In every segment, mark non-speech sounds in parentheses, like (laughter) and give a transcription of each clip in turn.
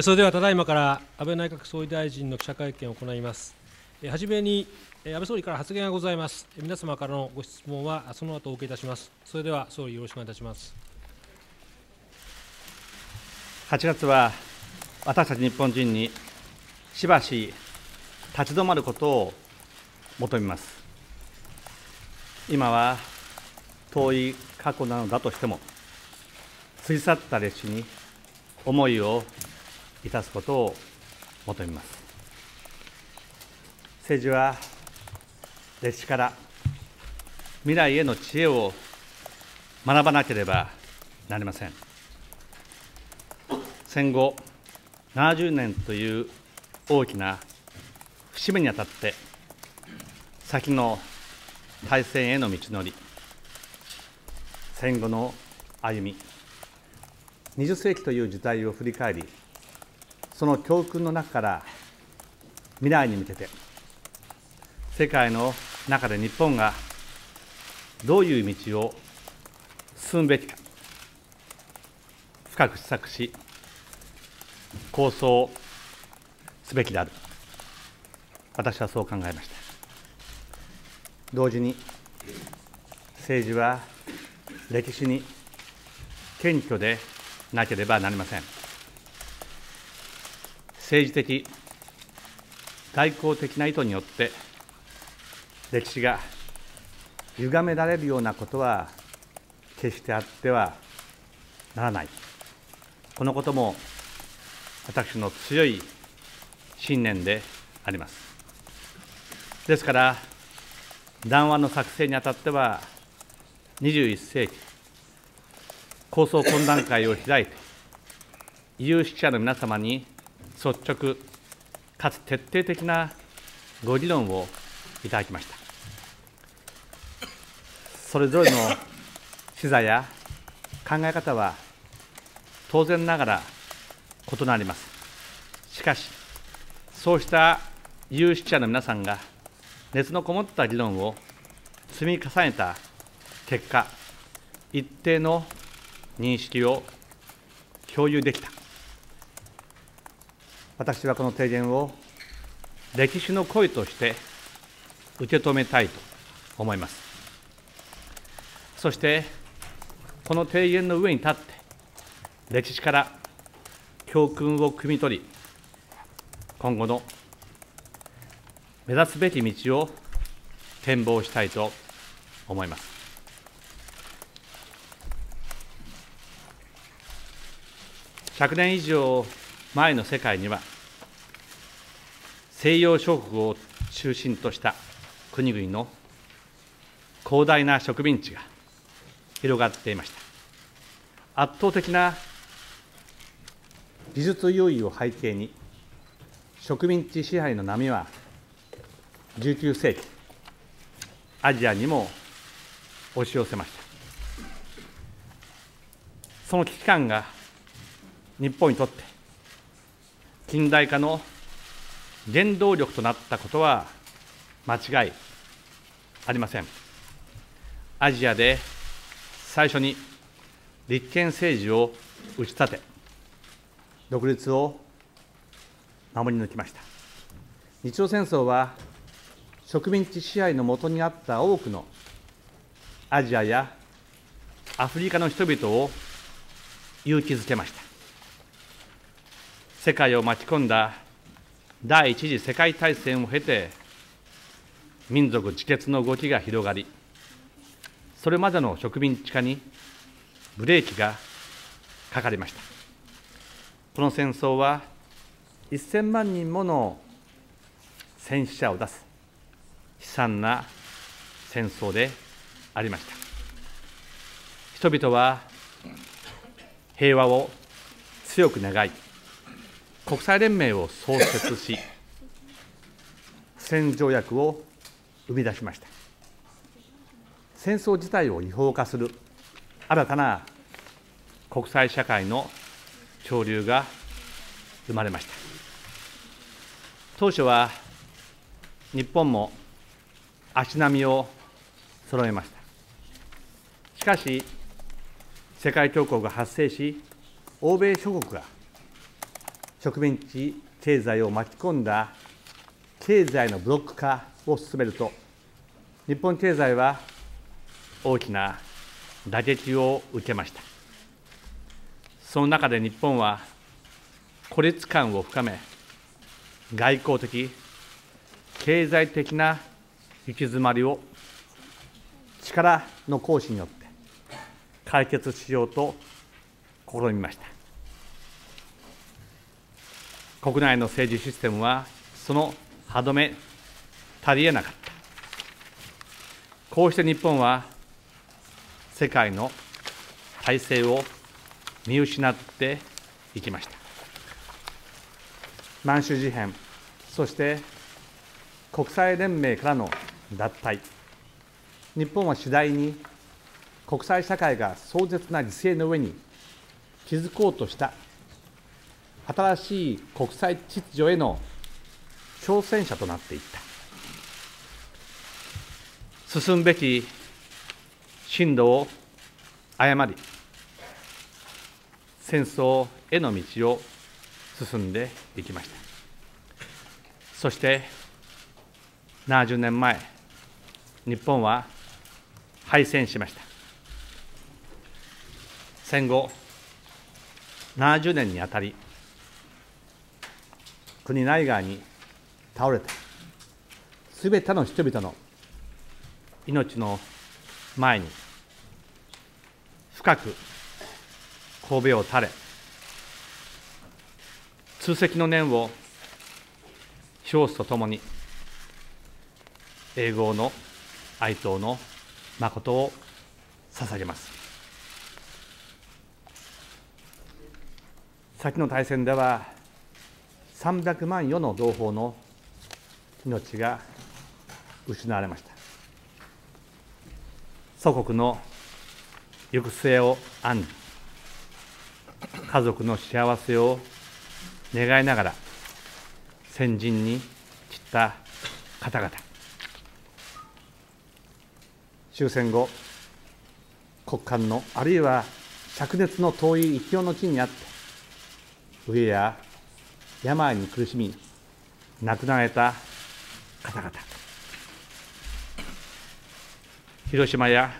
それではただいまから安倍内閣総理大臣の記者会見を行います。はじめに安倍総理から発言がございます。皆様からのご質問はその後お受けいたします。それでは総理よろしくお願いいたします。8月は私たち日本人にしばし立ち止まることを求めます。今は遠い過去なのだとしても、過ぎ去った歴史に思いをいたすことを求めます。政治は歴史から未来への知恵を学ばなければなりません。戦後70年という大きな節目にあたって、先の大戦への道のり、戦後の歩み、20世紀という時代を振り返り、その教訓の中から未来に向けて、世界の中で日本がどういう道を進むべきか、深く施策し、構想すべきである。私はそう考えました。同時に、政治は歴史に謙虚でなければなりません。政治的、外交的な意図によって、歴史が歪められるようなことは決してあってはならない。このことも私の強い信念であります。ですから、談話の作成にあたっては、21世紀、構想懇談会を開いて、有識者の皆様に率直かつ徹底的なご議論をいただきました。それぞれの視座や考え方は当然ながら異なります。しかし、そうした有識者の皆さんが熱のこもった議論を積み重ねた結果、一定の認識を共有できた。私はこの提言を歴史の声として受け止めたいと思います。そして、この提言の上に立って、歴史から教訓を汲み取り、今後の目指すべき道を展望したいと思います。100年以上前の世界には、西洋諸国を中心とした国々の広大な植民地が広がっていました。圧倒的な技術優位を背景に、植民地支配の波は19世紀、アジアにも押し寄せました。その危機感が日本にとって近代化の原動力となったことは間違いありません。アジアで最初に立憲政治を打ち立て、独立を守り抜きました。日露戦争は植民地支配のもとにあった多くのアジアやアフリカの人々を勇気づけました。世界を巻き込んだ第一次世界大戦を経て、民族自決の動きが広がり、それまでの植民地化にブレーキがかかりました。この戦争は、1000万人もの戦死者を出す悲惨な戦争でありました。人々は平和を強く願い、国際連盟を創設し、戦条約を生み出しました。戦争自体を違法化する新たな国際社会の潮流が生まれました。当初は日本も足並みを揃えました。しかし、世界恐慌が発生し、欧米諸国が植民地経済を巻き込んだ経済のブロック化を進めると、日本経済は大きな打撃を受けました。その中で日本は孤立感を深め、外交的、経済的な行き詰まりを力の行使によって解決しようと試みました。国内の政治システムはその歯止め足りえなかった。こうして日本は世界の体制を見失っていきました。満州事変、そして国際連盟からの脱退、日本は次第に国際社会が壮絶な犠牲の上に築こうとした新しい国際秩序への挑戦者となっていった。進むべき進路を誤り戦争への道を進んでいきました。そして70年前日本は敗戦しました。戦後70年にあたり国内外に倒れた。すべての人々の命の前に深く神戸を垂れ通積の念を表すとともに英語の哀悼の誠を捧げます。先の大戦では300万余の同胞の命が失われました。祖国の行く末を案じ家族の幸せを願いながら先人に散った方々。終戦後国間のあるいは灼熱の遠い一票の地にあって飢えや病に苦しみ亡くなられた方々。広島や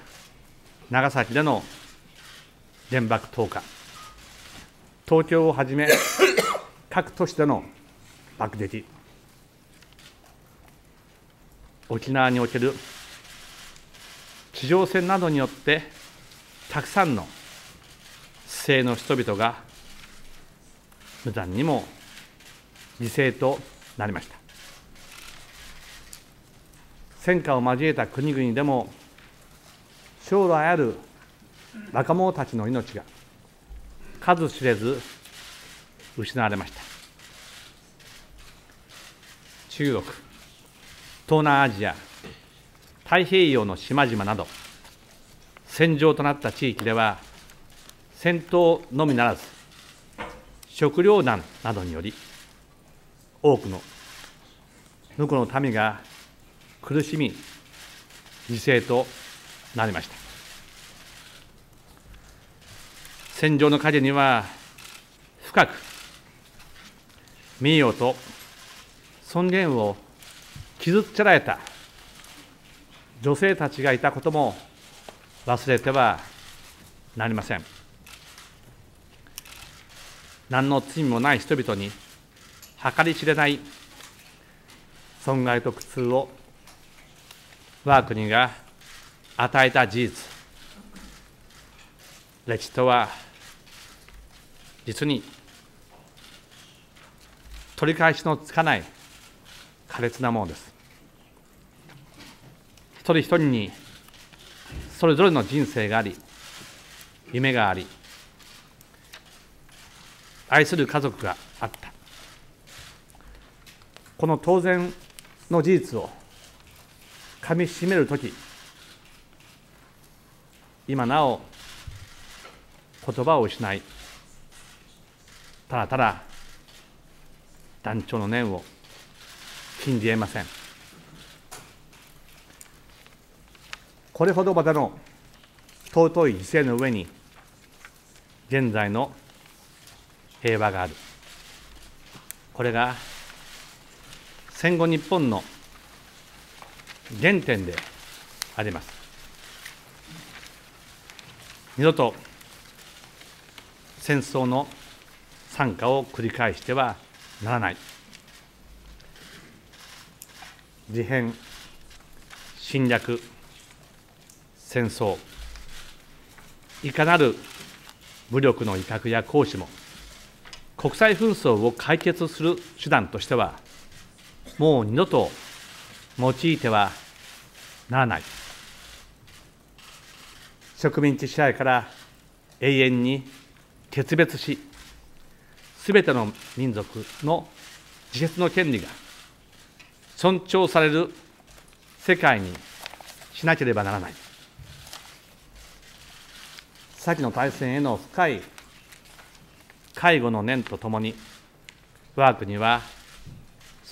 長崎での原爆投下東京をはじめ (coughs) 各都市での爆撃。沖縄における地上戦などによってたくさんの生の人々が無残にも犠牲となりました。戦火を交えた国々でも将来ある若者たちの命が数知れず失われました。中国東南アジア太平洋の島々など戦場となった地域では戦闘のみならず食糧難などにより多くの向こうの民が苦しみ犠牲となりました。戦場の陰には深く名誉と尊厳を傷つけられた女性たちがいたことも忘れてはなりません。何の罪もない人々に計り知れない損害と苦痛を我が国が与えた事実。歴史とは実に取り返しのつかない苛烈なものです。一人一人にそれぞれの人生があり夢があり愛する家族があった。この当然の事実をかみしめるとき今なお言葉を失いただただ断腸の念を禁じえません。これほどまでの尊い犠牲の上に現在の平和がある。これが戦後日本の原点であります。二度と戦争の惨禍を繰り返してはならない。事変侵略戦争いかなる武力の威嚇や行使も国際紛争を解決する手段としてはもう二度と用いてはならない。植民地支配から永遠に決別しすべての民族の自決の権利が尊重される世界にしなければならない。先の大戦への深い介護の念とともに我が国は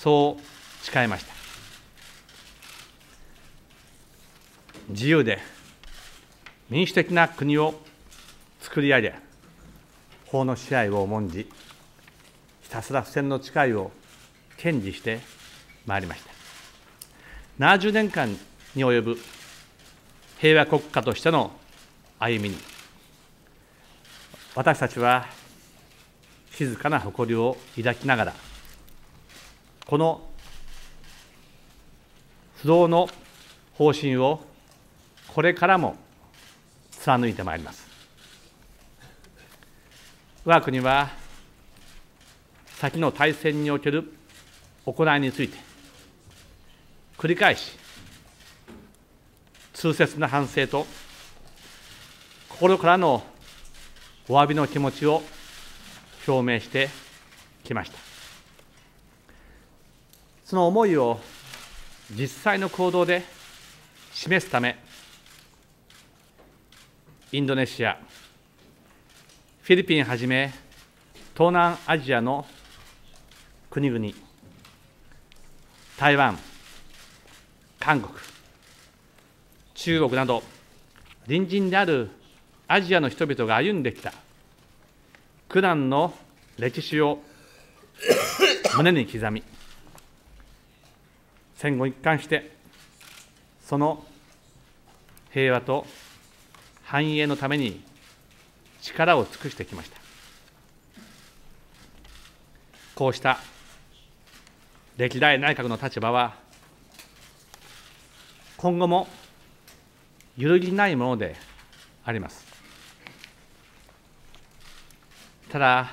そう誓いました。自由で民主的な国を作り上げ法の支配を重んじひたすら不戦の誓いを堅持してまいりました。70年間に及ぶ平和国家としての歩みに私たちは静かな誇りを抱きながらこの不動の方針をこれからも貫いてまいります。我が国は先の大戦における行いについて繰り返し痛切な反省と心からのお詫びの気持ちを表明してきました。その思いを実際の行動で示すためインドネシアフィリピンはじめ東南アジアの国々台湾韓国中国など隣人であるアジアの人々が歩んできた苦難の歴史を胸に刻み戦後一貫してその平和と繁栄のために力を尽くしてきました。こうした歴代内閣の立場は今後も揺るぎないものであります。ただ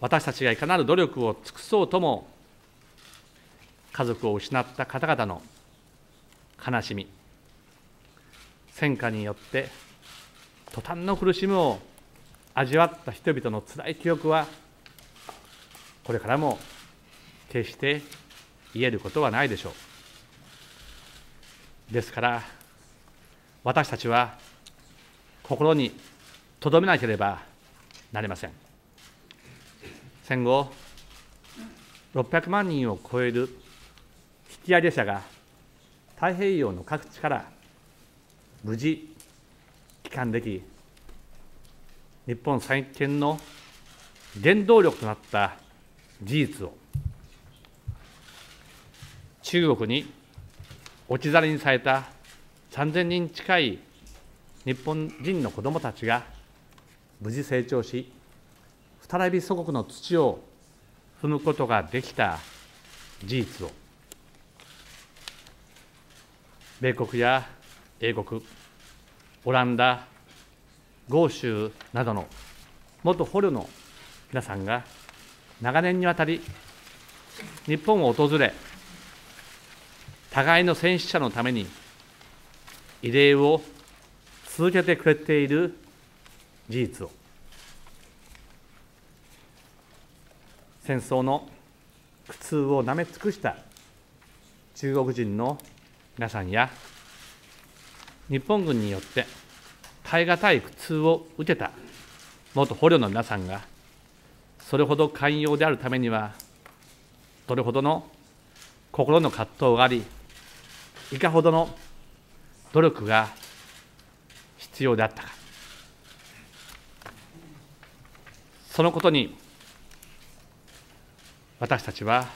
私たちがいかなる努力を尽くそうとも家族を失った方々の悲しみ戦火によって途端の苦しみを味わった人々のつらい記憶はこれからも決して言えることはないでしょう。ですから私たちは心に留めなければなりません。戦後600万人を超える引き上げ者が太平洋の各地から無事帰還でき日本再建の原動力となった事実を中国に置き去りにされた3000人近い日本人の子どもたちが無事成長し再び祖国の土を踏むことができた事実を。米国や英国オランダ豪州などの元捕虜の皆さんが長年にわたり日本を訪れ互いの戦死者のために慰霊を続けてくれている事実を戦争の苦痛をなめ尽くした中国人の皆さんや日本軍によって耐え難い苦痛を受けた元捕虜の皆さんがそれほど寛容であるためにはどれほどの心の葛藤がありいかほどの努力が必要であったか。そのことに私たちは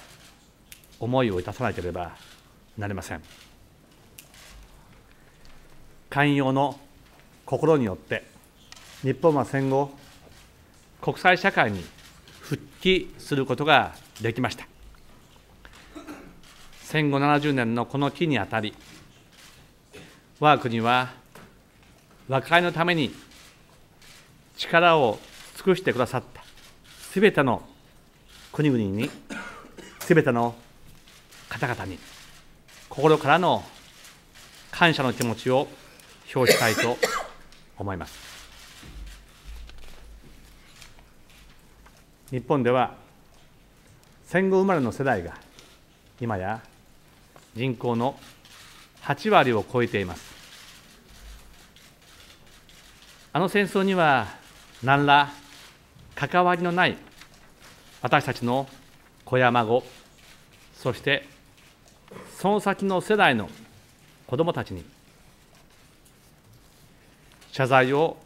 思いをいたさなければなりません。寛容の心によって日本は戦後国際社会に復帰することができました。戦後70年のこの期にあたり我が国は和解のために力を尽くしてくださったすべての国々にすべての方々に心からの感謝の気持ちを表したいと思います。日本では戦後生まれの世代が今や人口の8割を超えています。あの戦争には何ら関わりのない私たちの子や孫そしてその先の世代の子どもたちに謝罪を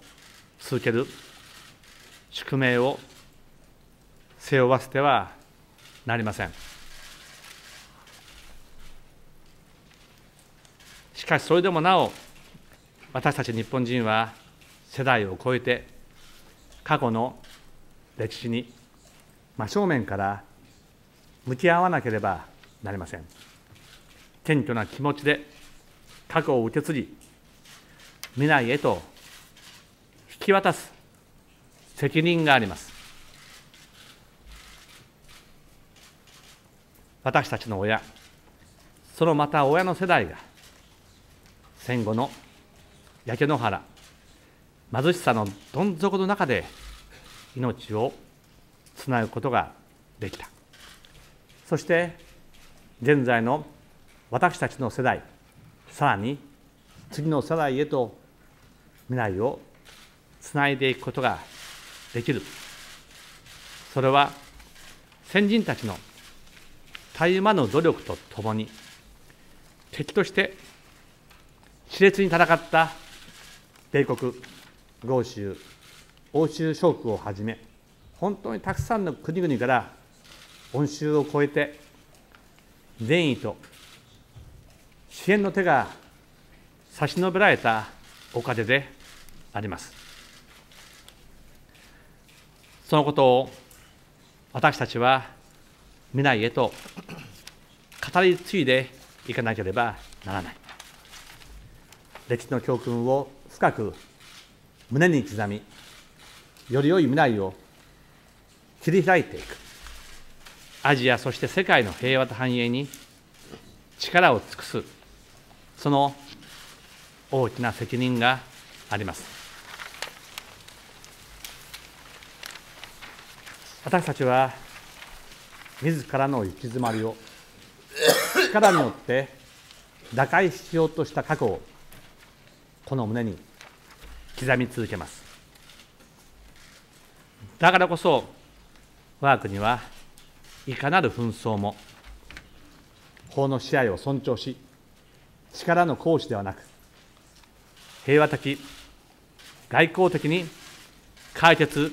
続ける宿命を背負わせてはなりません。しかしそれでもなお私たち日本人は世代を超えて過去の歴史に真正面から向き合わなければなりません。謙虚な気持ちで過去を受け継ぎ未来へとき渡す。責任があります。私たちの親。そのまた親の世代が。戦後の焼け野原。貧しさのどん底の中で。命をつなぐことができた。そして現在の私たちの世代。さらに次の世代へと未来をつないでいくことができる。それは先人たちのたゆまぬ努力とともに敵として熾烈に戦った米国豪州欧州諸国をはじめ本当にたくさんの国々から恩衆を超えて善意と支援の手が差し伸べられたおかげであります。そのことを私たちは未来へと語り継いでいかなければならない。歴史の教訓を深く胸に刻みより良い未来を切り開いていく。アジアそして世界の平和と繁栄に力を尽くすその大きな責任があります。私たちは自らの行き詰まりを力によって打開しようとした過去をこの胸に刻み続けます。だからこそ我が国はいかなる紛争も法の支配を尊重し力の行使ではなく平和的外交的に解決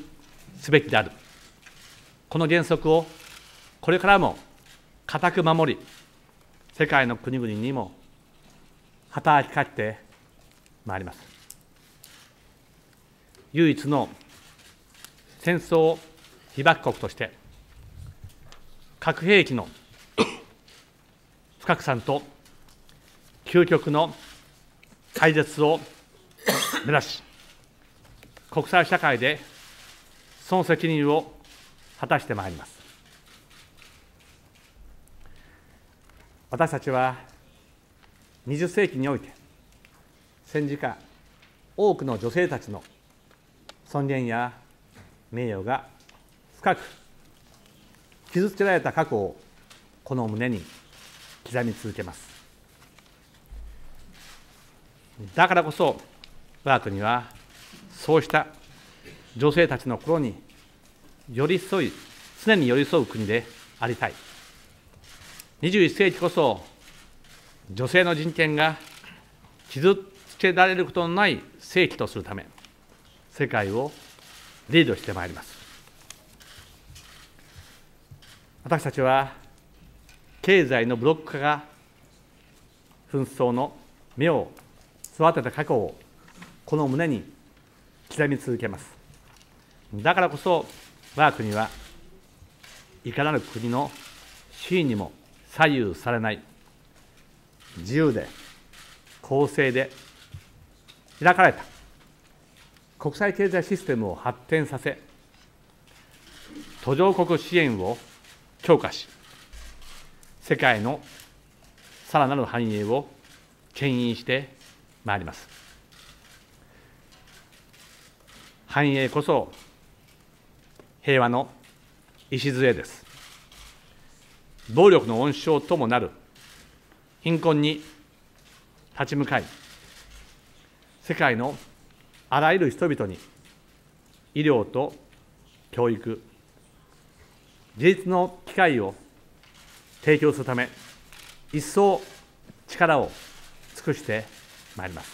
すべきである。この原則をこれからも固く守り世界の国々にも働きかけてまいります。唯一の戦争被爆国として核兵器の不拡散と究極の解絶を目指し国際社会でその責任を果たしてまいります。私たちは20世紀において戦時下多くの女性たちの尊厳や名誉が深く傷つけられた過去をこの胸に刻み続けます。だからこそ我が国はそうした女性たちの心に寄り添い常に寄り添う国でありたい。21世紀こそ女性の人権が傷つけられることのない世紀とするため世界をリードしてまいります。私たちは経済のブロック化が紛争の芽を育てた過去をこの胸に刻み続けます。だからこそ我が国はいかなる国の支援にも左右されない。自由で公正で開かれた。国際経済システムを発展させ途上国支援を強化し世界のさらなる繁栄を牽引してまいります。繁栄こそ平和の礎です。暴力の温床ともなる。貧困に立ち向かい。世界のあらゆる人々に。医療と教育。自立の機会を提供するため。一層力を尽くしてまいります。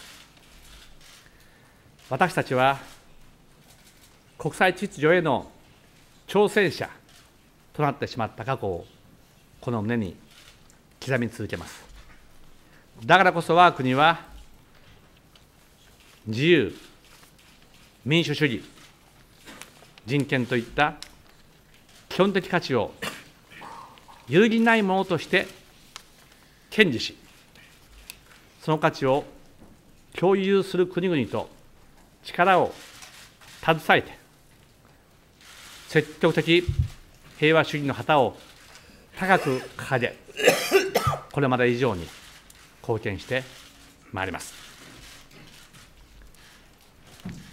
私たちは国際秩序への挑戦者となってしまった過去をこの胸に刻み続けます。だからこそ我が国は自由民主主義人権といった基本的価値を揺るぎないものとして堅持しその価値を共有する国々と力を携えて積極的平和主義の旗を高く掲げこれまで以上に貢献してまいります。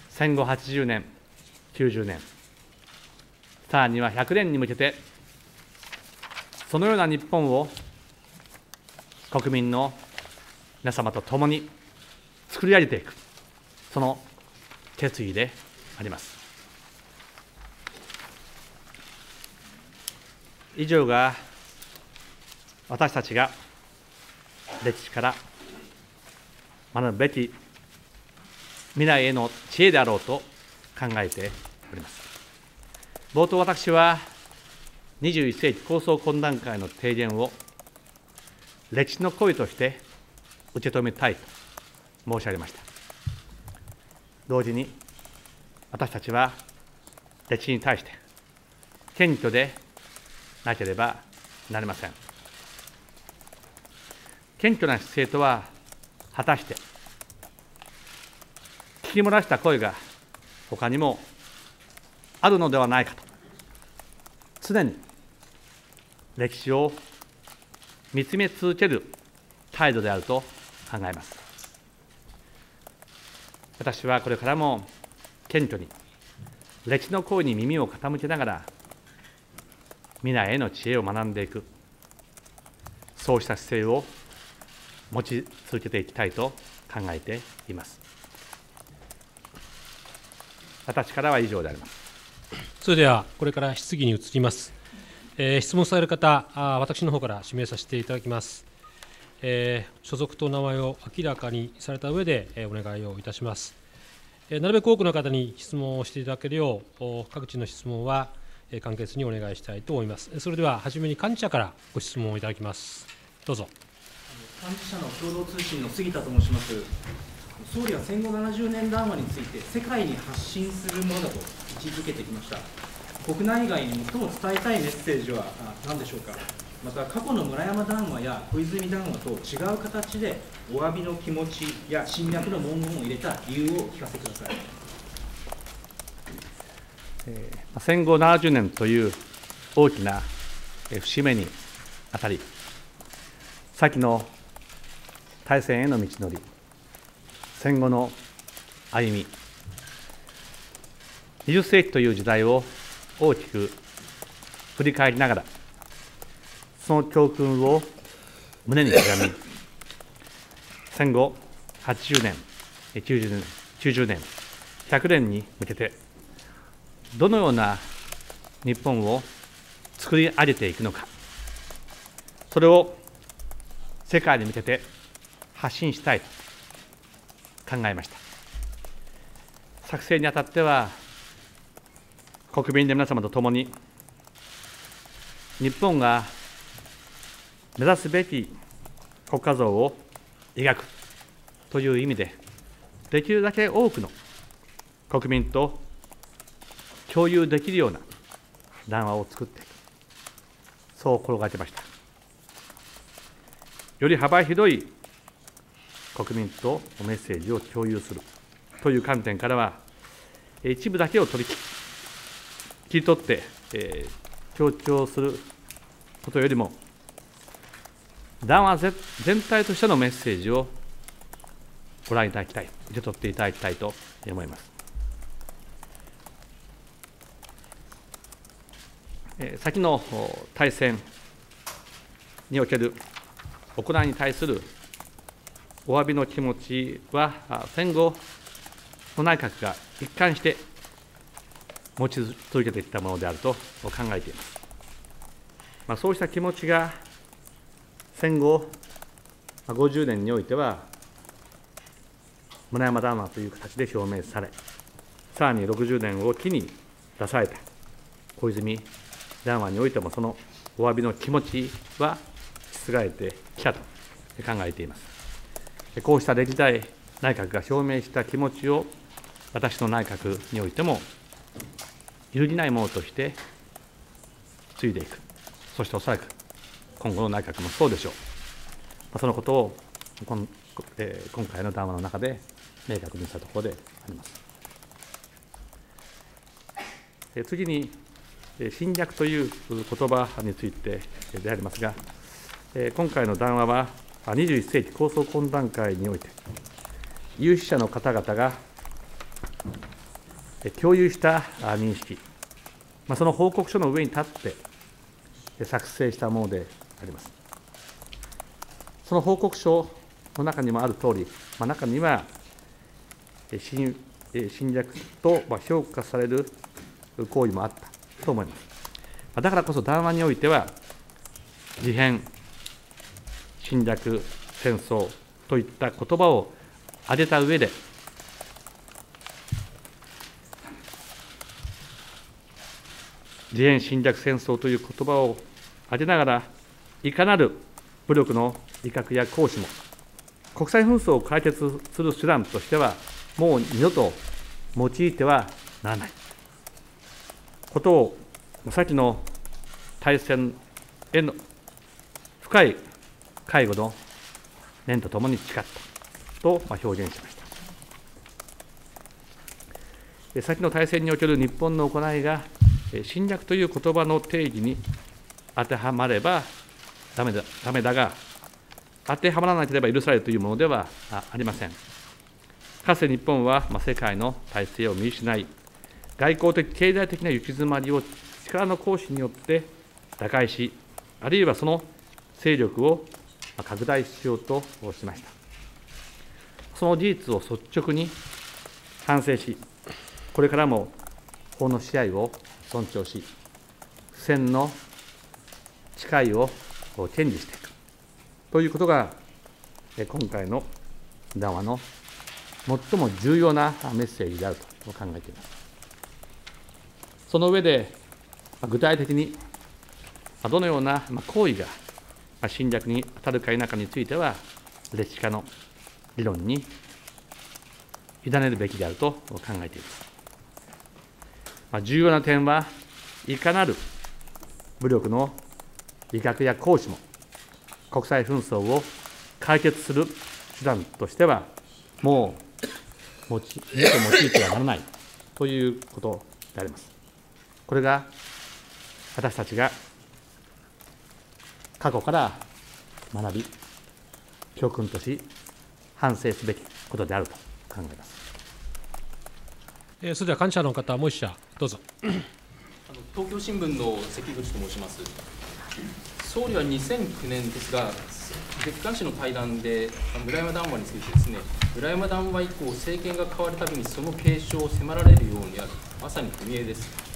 戦後80年90年さらには100年に向けてそのような日本を国民の皆様と共に作り上げていくその決意であります。以上が私たちが歴史から学ぶべき未来への知恵であろうと考えております。冒頭私は21世紀構想懇談会の提言を歴史の声として受け止めたいと申し上げました。同時に私たちは歴史に対して謙虚でなければなりません。謙虚な姿勢とは果たして聞き漏らした声が他にもあるのではないかと常に歴史を見つめ続ける態度であると考えます。私はこれからも謙虚に歴史の声に耳を傾けながら未来への知恵を学んでいく。そうした姿勢を持ち続けていきたいと考えています。私からは以上であります。それではこれから質疑に移ります、えー、質問される方あ私の方から指名させていただきます、えー、所属と名前を明らかにされた上で、えー、お願いをいたします、えー、なるべく多くの方に質問をしていただけるよう各地の質問は簡潔にお願いしたいと思います。それでは初めに幹事社からご質問をいただきます。どうぞ。幹事社の共同通信の杉田と申します。総理は戦後70年談話について世界に発信するものだと位置づけてきました。国内外に最も伝えたいメッセージは何でしょうか。また過去の村山談話や小泉談話と違う形でお詫びの気持ちや侵略の文言を入れた理由をお聞かせください。戦後70年という大きな節目にあたり、先の大戦への道のり、戦後の歩み、20世紀という時代を大きく振り返りながら、その教訓を胸に刻み、戦後80年、90年、90年、100年に向けて、どのような日本を作り上げていくのか、それを世界に向けて発信したいと考えました。作成にあたっては、国民の皆様と共に、日本が目指すべき国家像を描くという意味で、できるだけ多くの国民と共有できるような談話を作っていく、そう心がけました。より幅広い国民とメッセージを共有するという観点からは、一部だけを取り切り取って、えー、強調することよりも、談話全体としてのメッセージをご覧いただきたい、受け取っていただきたいと思います。先の大戦における行いに対するお詫びの気持ちは、戦後の内閣が一貫して持ち続けてきたものであると考えています。まあ、そうした気持ちが戦後50年においては村山談話という形で表明され、さらに60年を機に出された小泉談話においても、そのお詫びの気持ちは覆ってきたと考えています。こうした歴代内閣が表明した気持ちを、私の内閣においても、揺るぎないものとして継いでいく、そしておそらく今後の内閣もそうでしょう。そのことを今今回の談話の中で明確にしたところであります。次に、侵略という言葉についてでありますが、今回の談話は、21世紀構想懇談会において、有識者の方々が共有した認識、その報告書の上に立って作成したものであります。その報告書の中にもあるとおり、中には侵略と評価される行為もあったと思います。だからこそ談話においては、事変、侵略、戦争といった言葉を挙げた上で、事変、侵略、戦争という言葉を挙げながら、いかなる武力の威嚇や行使も、国際紛争を解決する手段としては、もう二度と用いてはならないことを、先の大戦への深い介護の念とともに誓ったと表現しました。先の大戦における日本の行いが、侵略という言葉の定義に当てはまればだめだダメだが、当てはまらなければ許されるというものではありません。かつて日本は世界の体制を見失い、外交的、経済的な行き詰まりを力の行使によって打開し、あるいはその勢力を拡大しようとしました。その事実を率直に反省し、これからも法の支配を尊重し、不戦の誓いを堅持していくということが、今回の談話の最も重要なメッセージであると考えています。その上で、具体的にどのような行為が侵略に当たるか否かについては、歴史家の理論に委ねるべきであると考えています。重要な点は、いかなる武力の威嚇や行使も、国際紛争を解決する手段としては、もう用ち二度と用いてはならないということであります。これが私たちが過去から学び、教訓とし、反省すべきことであると考えます。えー、それでは幹事社の方、もう一社、どうぞ。あの東京新聞の関口と申します。総理は2009年ですが、月刊誌の対談で村山談話についてですね村山談話以降政権が変わるたびにその継承を迫られるようにあるまさに不明です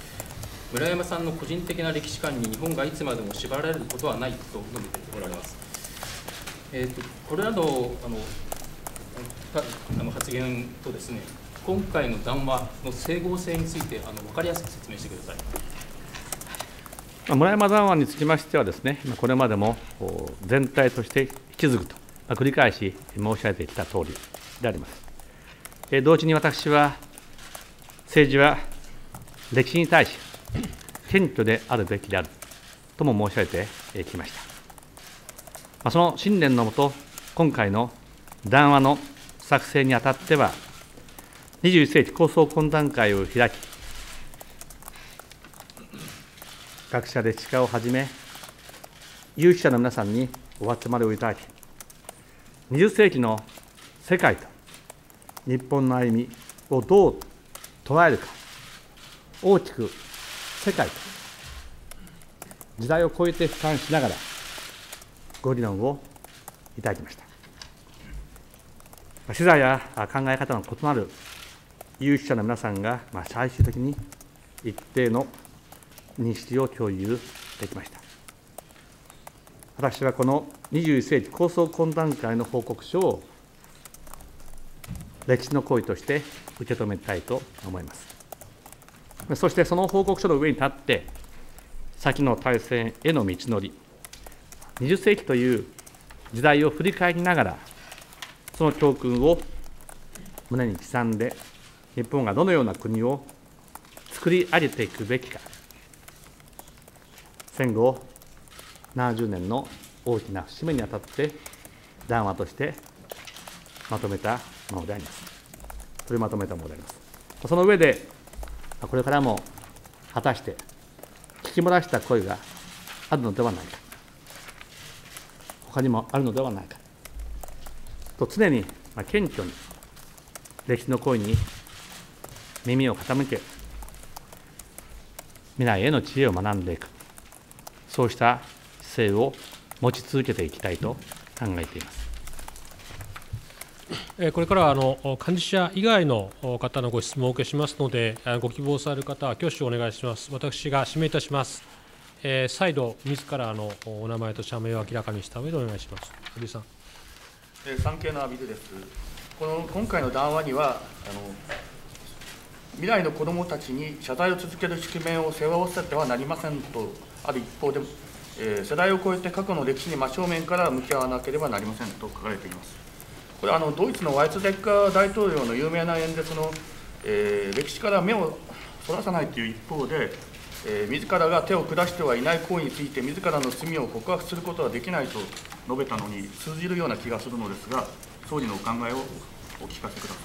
村山さんの個人的な歴史観に日本がいつまでも縛られることはないと述べておられます、えーと、これらのあのあの発言とですね今回の談話の整合性についてあの分かりやすく説明してください村山談話につきましてはですね、これまでも全体として引き継ぐと、繰り返し申し上げてきたとおりであります。同時に私は、政治は歴史に対し、(coughs) 謙虚であるべきであるとも申し上げてきました。その信念のもと、今回の談話の作成にあたっては、21世紀構想懇談会を開き、学者歴史家をはじめ、有識者の皆さんにお集まりをいただき、20世紀の世界と日本の歩みをどう捉えるか、大きく世界と時代を超えて俯瞰しながら、ご議論をいただきました。視座や考え方の異なる有識者の皆さんが最終的に一定の認識を共有できました。私はこの21世紀構想懇談会の報告書を歴史の行為として受け止めたいと思います。そしてその報告書の上に立って、先の大戦への道のり、20世紀という時代を振り返りながら、その教訓を胸に刻んで、日本がどのような国を作り上げていくべきか、戦後70年の大きな節目にあたって談話としてまとめたものであります。取りまとめたものであります。その上で、これからも果たして聞き漏らした声があるのではないか、他にもあるのではないか、と常に謙虚に歴史の声に耳を傾け、未来への知恵を学んでいく、そうした姿勢を持ち続けていきたいと考えています。これからはあの幹事社以外の方のご質問をお受けしますので、ご希望される方は挙手をお願いします。私が指名いたします。えー、再度、自らのお名前と社名を明らかにした上でお願いします。堀さん。え、産経の阿部です。この今回の談話にはあの未来の子どもたちに謝罪を続ける宿命を背負わせてはなりませんとある一方で、えー、世代を超えて過去の歴史に真正面から向き合わなければなりませんと書かれています。これあのドイツのワイツデッカー大統領の有名な演説の、えー、歴史から目をそらさないという一方で、えー、自らが手を下してはいない行為について、自らの罪を告白することはできないと述べたのに通じるような気がするのですが、総理のお考えをお聞かせくださ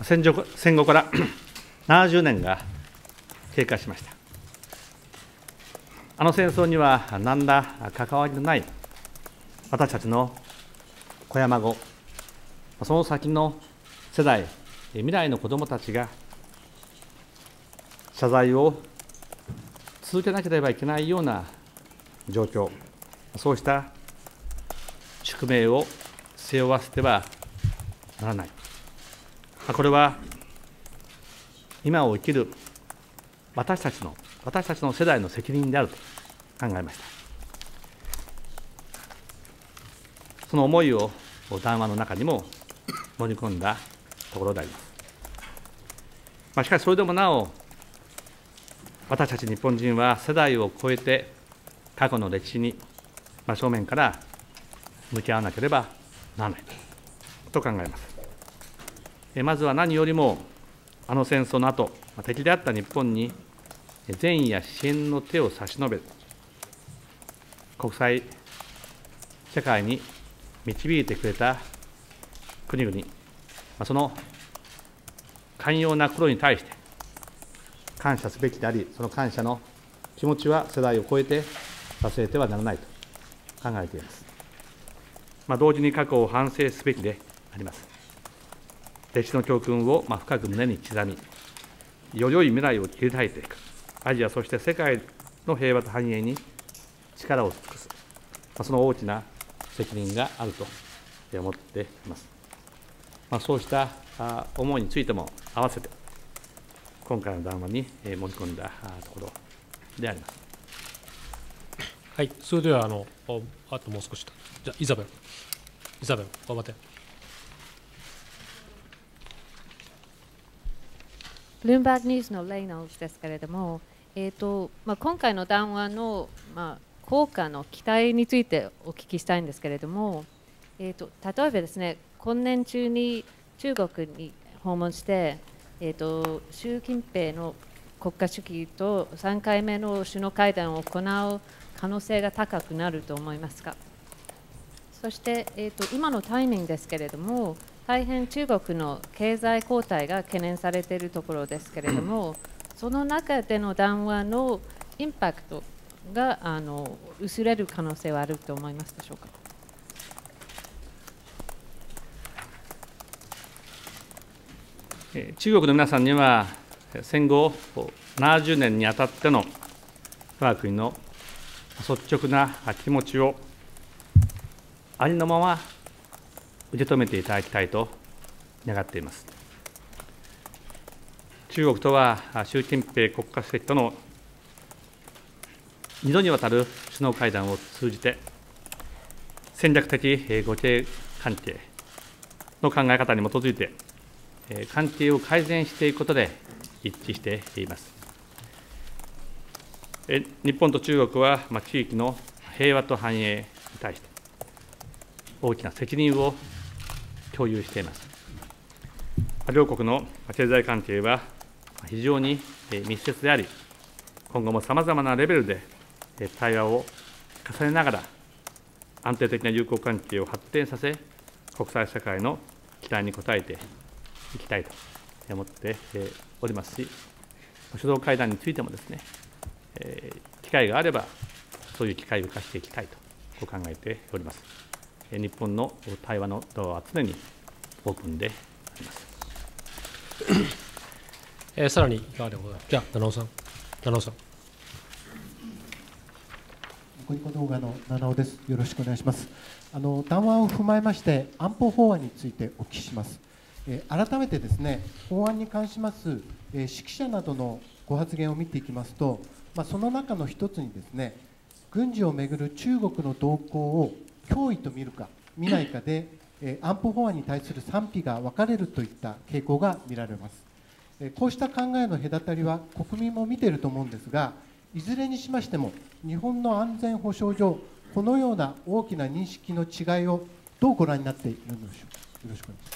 い。戦後戦後から (coughs) 70年が経過しました。あの戦争には何ら関わりのない私たちの子山子、その先の世代、未来の子どもたちが謝罪を続けなければいけないような状況、そうした宿命を背負わせてはならない。これは今を生きる私たちの私たちの世代の責任であると考えました。その思いを談話の中にも盛り込んだところであります、まあ、しかしそれでもなお私たち日本人は世代を超えて過去の歴史に真正面から向き合わなければならないと考えます。まずは何よりもあの戦争の後敵であった日本に善意や支援の手を差し伸べ国際社会に導いてくれた国々その寛容な心に対して感謝すべきであり、その感謝の気持ちは世代を超えて忘れてはならないと考えています。まあ、同時に過去を反省すべきであります。歴史の教訓をま深く胸に刻み、より良い未来を切り開いていく、アジア、そして世界の平和と繁栄に力を尽くす、まあ、その大きな責任があると思っています。まあ、そうした思いについても合わせて、今回の談話に盛り込んだところであります。はい、それではあのあともう少しじゃイザベル、イザベル、頑張って。ブルームバーグニュースのレイノルズですけれども、えーとまあ、今回の談話の、まあ、効果の期待についてお聞きしたいんですけれども、えーと、例えばですね今年中に中国に訪問して、えーと、習近平の国家主席と3回目の首脳会談を行う可能性が高くなると思いますか？そして、えーと、今のタイミングですけれども大変中国の経済後退が懸念されているところですけれどもその中での談話のインパクトがあの薄れる可能性はあると思いますでしょうか？中国の皆さんには戦後70年にあたっての我が国の率直な気持ちをありのまま受け止めていただきたいと願っています。中国とは習近平国家主席との2度にわたる首脳会談を通じて、戦略的互恵関係の考え方に基づいて、関係を改善していくことで一致しています。日本と中国は地域の平和と繁栄に対して、大きな責任を共有しています。両国の経済関係は非常に密接であり、今後もさまざまなレベルで対話を重ねながら、安定的な友好関係を発展させ、国際社会の期待に応えていきたいと思っておりますし、首脳会談についてもですね、機会があれば、そういう機会を生かしていきたいと考えております。日本の対話のドアは常にオープンであります。えー、さらにいかがでございます？か。じゃあ、七尾さん。七尾さん。ニコニコ動画の七尾です。よろしくお願いします。あの談話を踏まえまして、安保法案についてお聞きします。えー、改めてですね、法案に関します、えー、指揮者などのご発言を見ていきますと、まあ、その中の一つにですね、軍事をめぐる中国の動向を脅威と見るか、見ないかで、えー、安保法案に対する賛否が分かれるといった傾向が見られます。こうした考えの隔たりは国民も見ていると思うんですが、いずれにしましても、日本の安全保障上、このような大きな認識の違いをどうご覧になっているのでしょうか？よろしくお願いし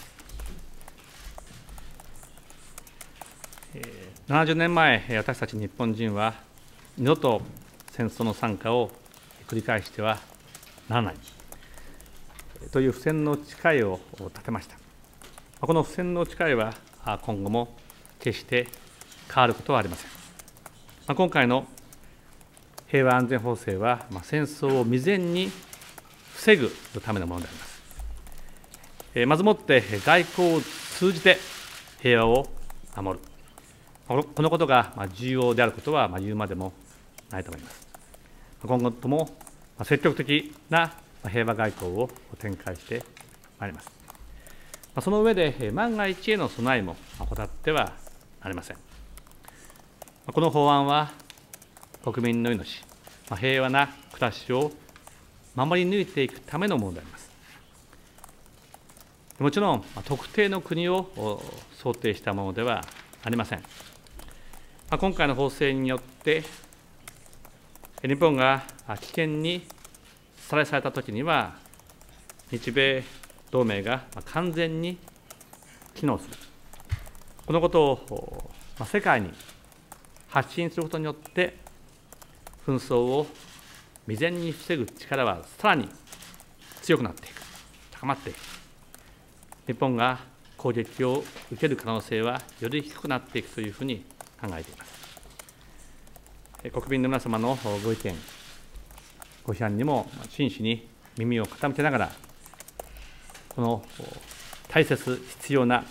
ます。70年前、私たち日本人は、二度と戦争の参加を繰り返してはならないという付箋の誓いを立てました。この付箋の誓いは今後も決して変わることはありません。今回の平和安全法制は、まあ、戦争を未然に防ぐためのものであります。えー、まずもって外交を通じて平和を守る。このことが重要であることは言うまでもないと思います。今後とも積極的な平和外交を展開してまいります。その上で万が一への備えも怠ってはなりません。この法案は国民の命ま、平和な暮らしを守り抜いていくためのものであります。もちろん、特定の国を想定したものではありません。ま今回の法制によって、日本が危険にさらされたときには、日米同盟が完全に機能する。このことを世界に発信することによって紛争を未然に防ぐ力はさらに強くなっていく高まっていく日本が攻撃を受ける可能性はより低くなっていくというふうに考えています国民の皆様のご意見ご批判にも真摯に耳を傾けながらこの大切必要な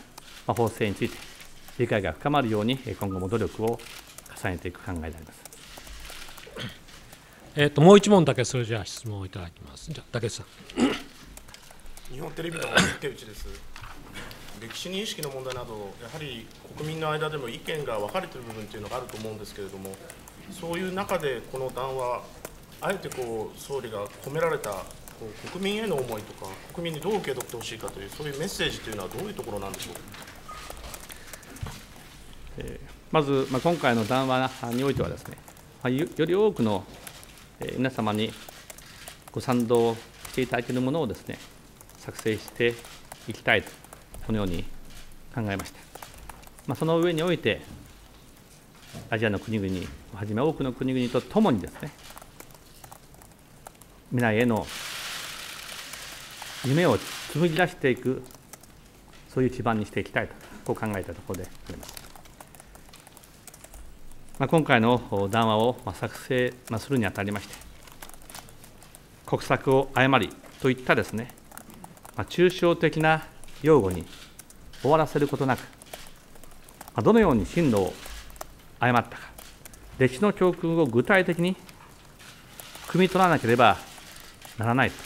法制について理解が深まるように、今後も努力を重ねていく考えであります。えっと、もう一問だけ、それじゃあ質問をいただきます。じゃあ、竹内さん。日本テレビの手内です。歴史認識の問題など、やはり国民の間でも意見が分かれている部分というのがあると思うんですけれども、そういう中でこの談話、あえてこう総理が込められたこう国民への思いとか、国民にどう受け取ってほしいかという、そういうメッセージというのはどういうところなんでしょう？か。まず、まあ、今回の談話においてはですね、まあ、より多くの皆様にご賛同していただけるものをですね、作成していきたいと、このように考えました。まあ、その上において、アジアの国々をはじめ多くの国々とともにですね、未来への夢を紡ぎ出していく、そういう基盤にしていきたいと、こう考えたところであります。ま、今回の談話を作成するにあたりまして、国策を誤りといったですね、ま、抽象的な用語に終わらせることなく、ま、どのように進路を誤ったか、歴史の教訓を具体的に汲み取らなければならないと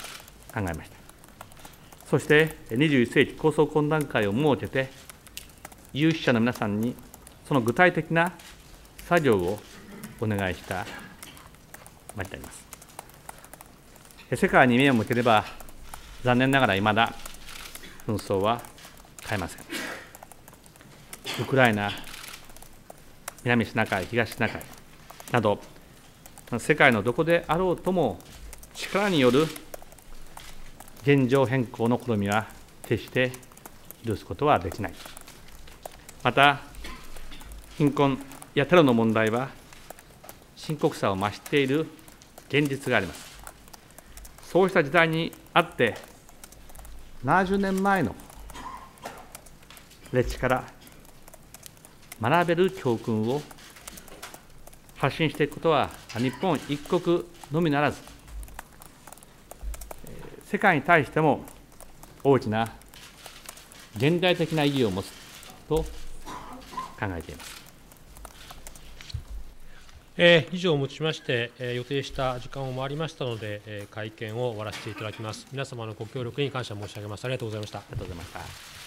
考えました。そして21世紀構想懇談会を設けて、有識者の皆さんにその具体的な作業をお願いしたまであります。世界に目を向ければ、残念ながらいまだ紛争は変えません。ウクライナ、南シナ海、東シナ海など、世界のどこであろうとも、力による現状変更の試みは決して許すことはできない。また、貧困、やテロの問題は深刻さを増している現実があります。そうした時代にあって、70年前の歴史から学べる教訓を発信していくことは、日本一国のみならず、世界に対しても大きな現代的な意義を持つと考えています。えー、以上をもちまして、えー、予定した時間を回りましたので、えー、会見を終わらせていただきます。皆様のご協力に感謝申し上げます。ありがとうございました。ありがとうございました。